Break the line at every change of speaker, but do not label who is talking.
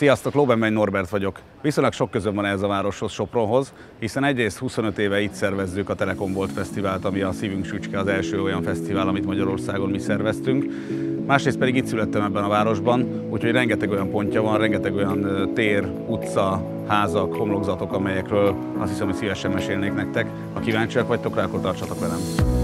Sziasztok, Lóbenbein Norbert vagyok. Viszonylag sok közöm van ez a városhoz, Sopronhoz, hiszen egyrészt 25 éve itt szervezzük a Telekom Volt Fesztivált, ami a szívünk sücske, az első olyan fesztivál, amit Magyarországon mi szerveztünk. Másrészt pedig itt születtem ebben a városban, úgyhogy rengeteg olyan pontja van, rengeteg olyan tér, utca, házak, homlokzatok, amelyekről azt hiszem, hogy szívesen mesélnék nektek. Ha kíváncsiak vagytok rá, akkor tartsatok velem.